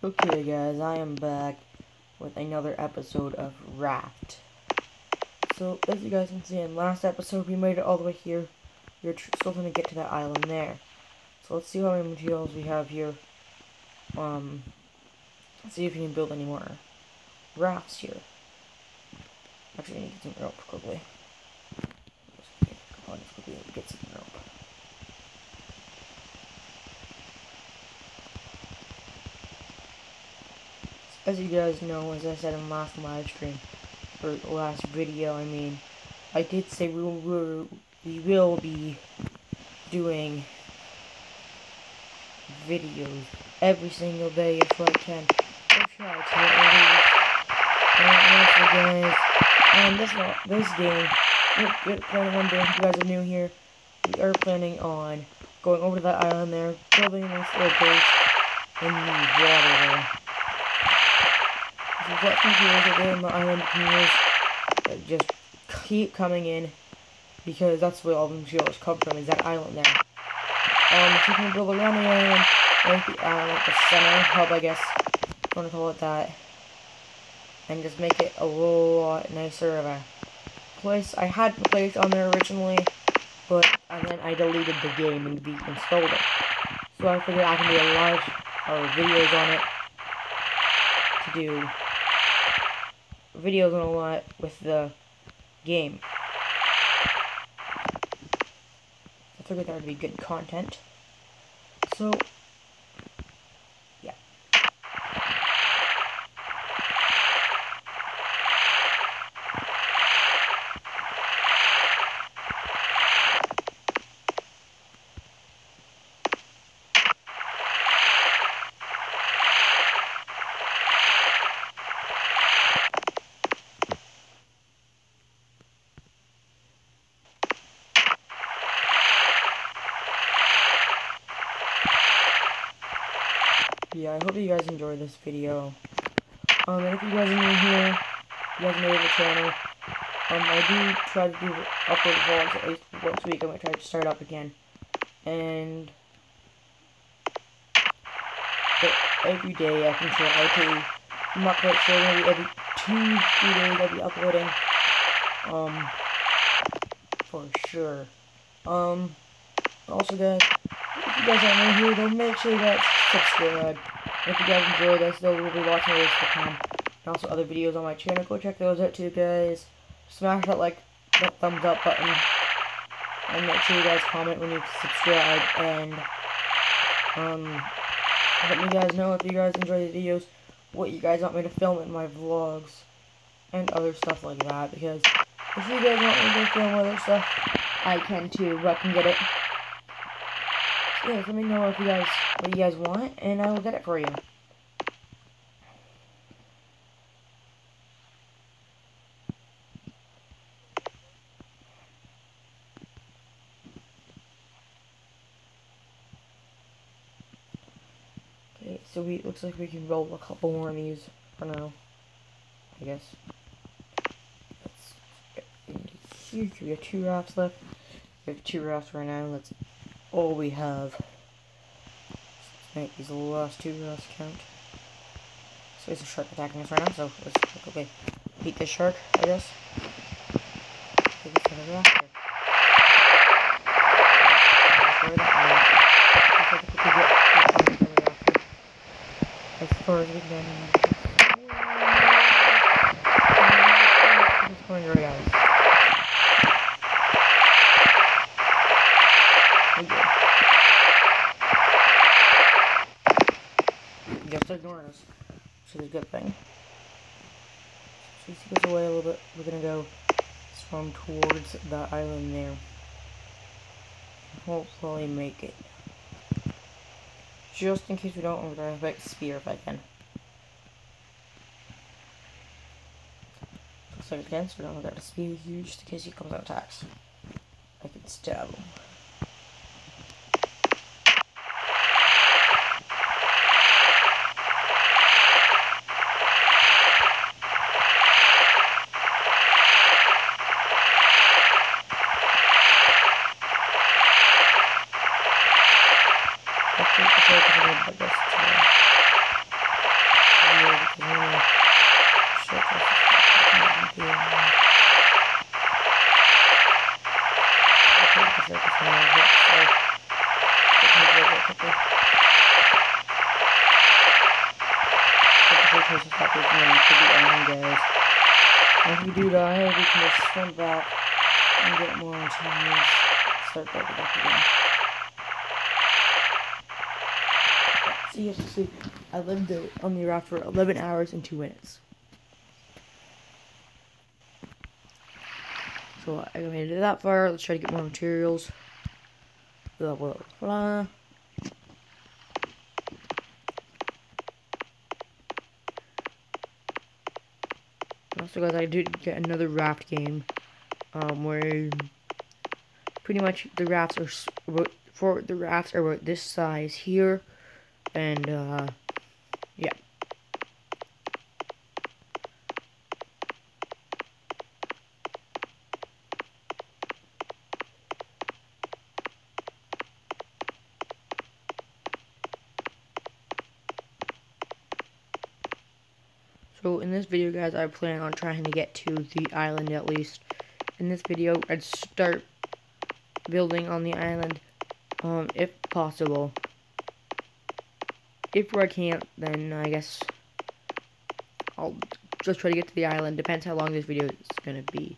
Okay guys, I am back with another episode of Raft. So, as you guys can see in last episode, we made it all the way here. We're still going to get to that island there. So let's see how many materials we have here. Um, see if we can build any more rafts here. Actually, I need to get some rope quickly. Get some rope. As you guys know, as I said in last live stream, or last video, I mean, I did say we will, we will be doing videos every single day if I can. We'll try to at least. And guys, and this this game, we're planning on doing. If you guys are new here, we are planning on going over to that island there, building a nice little base in the water there computers are there in the island computers just keep coming in because that's where all the materials come from is that island there. Um, so you can build around the island, like the island, like the center hub, I guess, if want to call it that, and just make it a lot nicer of a place. I had the place on there originally, but and then I deleted the game and installed it. So I figured I can do a live or videos on it to do videos on a lot with the game. I figured that would be good content. So, yeah, I hope you guys enjoy this video. Um, and if you guys are new here, you guys to the channel, um, I do try to do upload vlogs at least once a week. I'm gonna try to start up again. And every day I can try to, I'm not quite sure, maybe every two, three days I'll be uploading. Um, for sure. Um, also guys, if you guys aren't new here, don't make sure that you subscribe. If you guys enjoyed this, though, we'll be watching this to come. And also other videos on my channel. Go check those out too, guys. Smash that like, that thumbs up button. And make sure you guys comment when you subscribe. And, um, let me guys know if you guys enjoy the videos. What you guys want me to film in my vlogs. And other stuff like that. Because if you guys want me to film other stuff, I can too. But I can get it yeah, let me know if you guys what you guys want, and I will get it for you. Okay, so we looks like we can roll a couple more of these for now. I guess. Let's get into here. We have two rafts left. We have two rafts right now. Let's all we have. Make these last two rafts count. So there's a shark attacking us right now, so let's check okay. Beat this shark, I guess. As far as we can. It's going out. Just ignoring us, which is a good thing. So he goes away a little bit. We're gonna go swim towards the island there. Hopefully make it. Just in case we don't, I'm gonna back spear if I can. Looks like again, so we're gonna get a spear here just in case he comes out attacks. I can stab him. And if we do we can just swim back and get more materials. Start building up again. As you see, I lived on the raft for 11 hours and 2 minutes. So I made it that far. Let's try to get more materials. Blah, blah, blah. Also, guys, I did get another raft game, um, where pretty much the rafts are for the rafts are about this size here, and uh, yeah. So in this video guys, I plan on trying to get to the island at least. In this video, I'd start building on the island, um, if possible. If I can't, then I guess I'll just try to get to the island. Depends how long this video is going to be.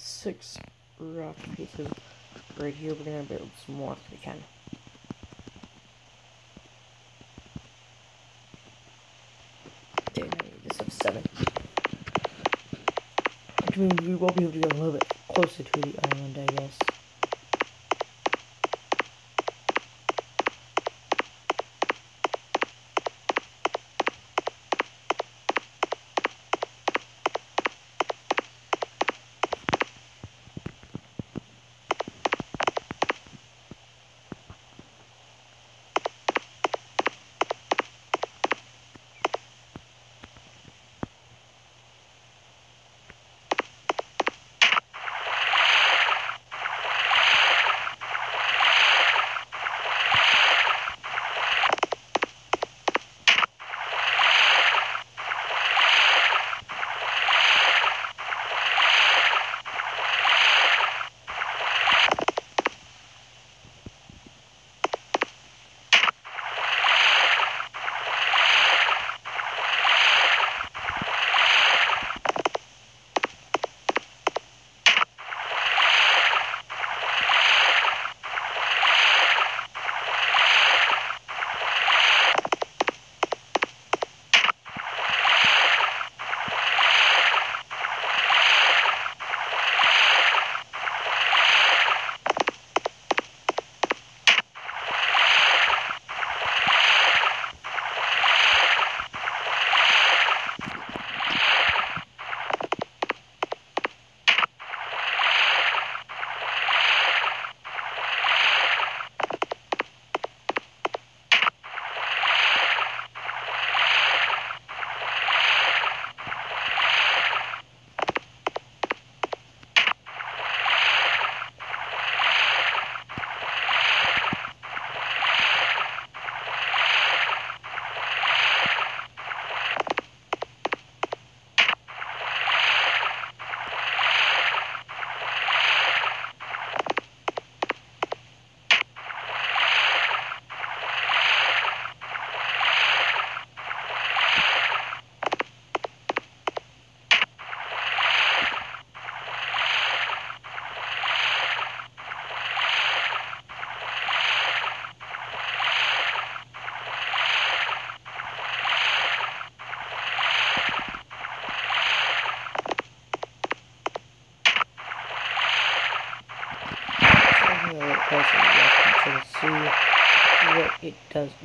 Six rock pieces right here. We're gonna build some more if we can. I this seven. Which means we will be able to get a little bit closer to the island, I guess.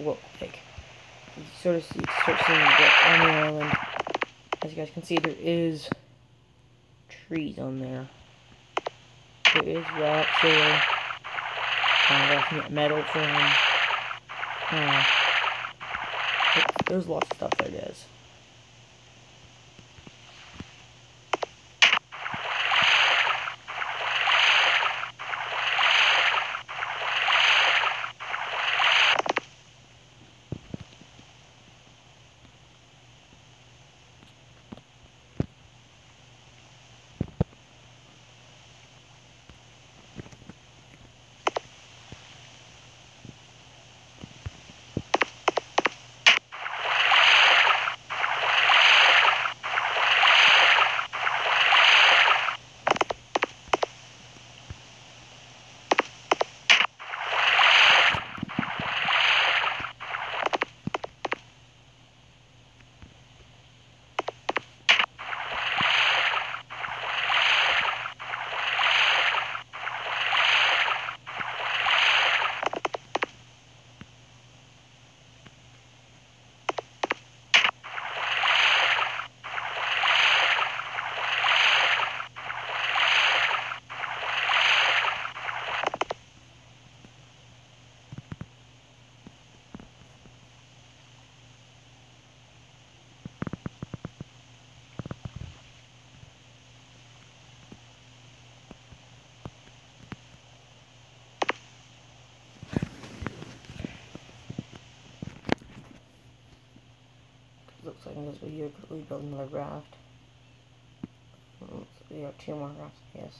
Look like. You sort of see, start seeing what's on the island. As you guys can see, there is trees on there. There is rocks there. Can get metal from. Uh, there's lots of stuff there, guys. In this we build another raft. We have two more rafts, yes.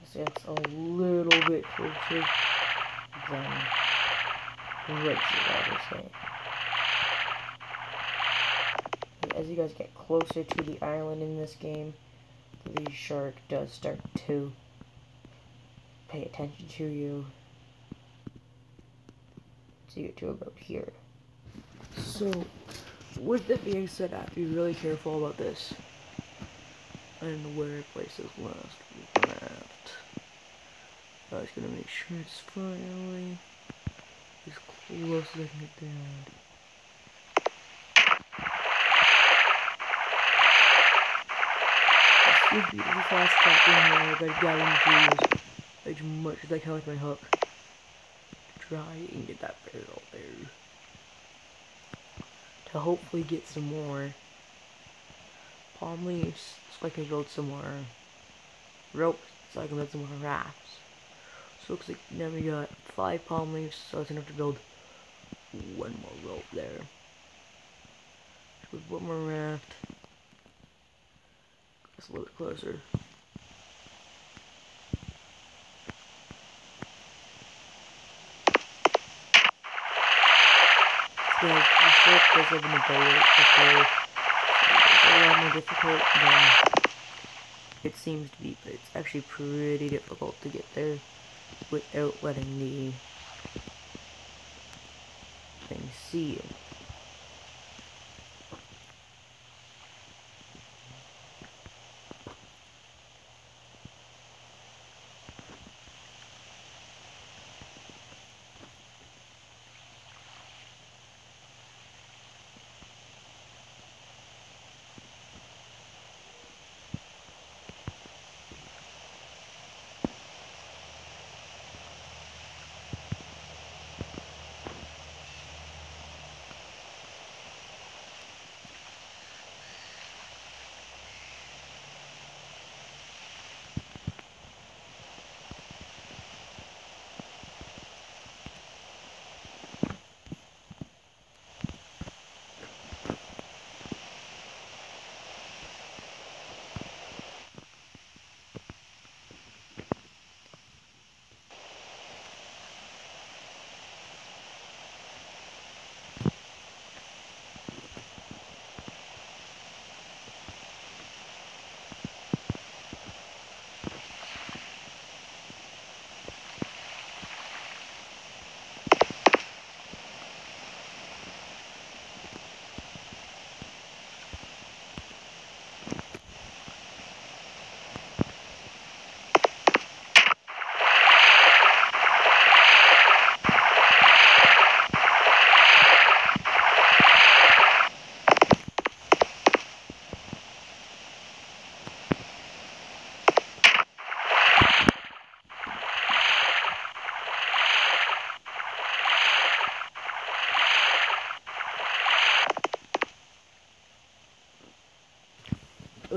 This gets a little bit closer than right here, obviously. As you guys get closer to the island in this game, the shark does start to pay attention to you. So you get to about here. So, with that being said, I have to be really careful about this. And where places last left. I was gonna make sure it's finally as close as I can get down. This is the fast spot in here, I gotta gather in the as much as I can with my hook. Try and get that barrel to hopefully get some more palm leaves so I can build some more rope so I can build some more rafts. So looks like now we got five palm leaves, so gonna have to build one more rope there. With one more raft. That's a little bit closer. Yeah, difficult because of an ability. It's a lot more difficult than it seems to be, but it's actually pretty difficult to get there without letting the thing see you.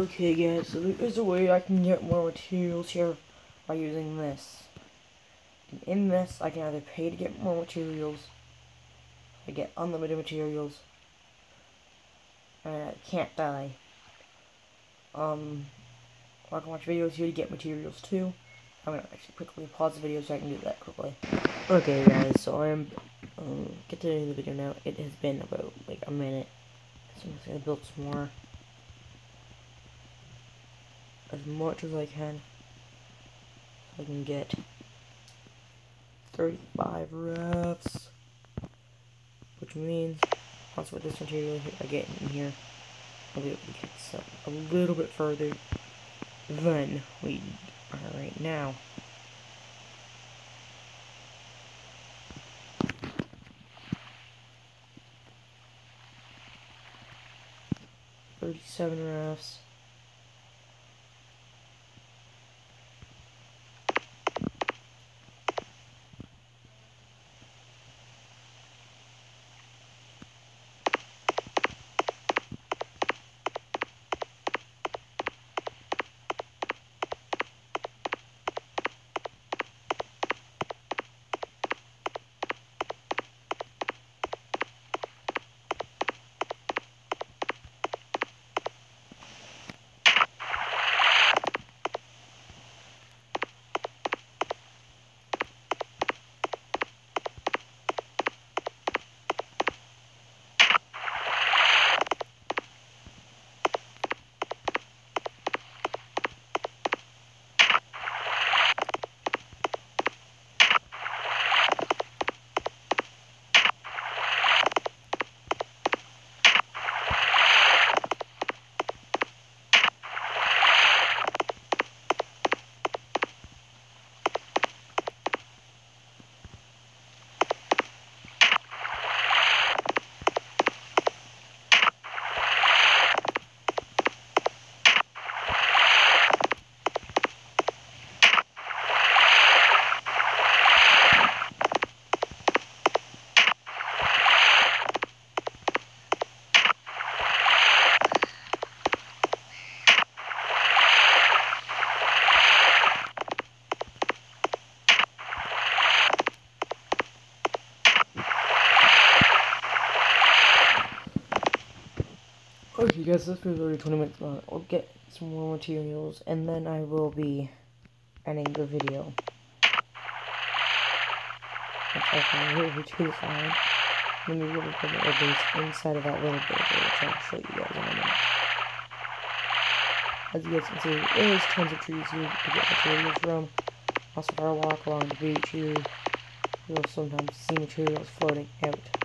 Okay guys, so there is a way I can get more materials here by using this. And in this, I can either pay to get more materials, I get unlimited materials, and I can't die. Um, I can watch videos here to get materials too. I'm gonna actually quickly pause the video so I can do that quickly. Okay guys, so I'm, um, continuing the video now. It has been about, like, a minute. So I'm just gonna build some more as much as I can I can get 35 rafts which means once with this material I get in here I'll be able to get some a little bit further than we are right now Thirty-seven rafts. Guys, this video is already 20 minutes long. I'll get some more materials and then I will be ending the video. Once I find over to the side, let me really put my base inside of that little bit which I'll show you guys in a minute. As you guys can see, there is tons of trees here to get materials from. Also, if I walk along the beach here, you'll sometimes see materials floating out.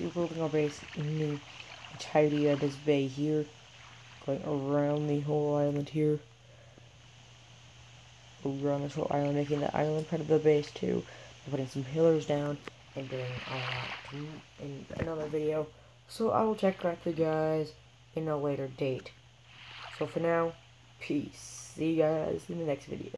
We're building our base in the entirety of this bay here. Going around the whole island here. Around this whole island, making the island part of the base too. Putting some pillars down and doing all that in another video. So I will check back with you guys in a later date. So for now, peace. See you guys in the next video.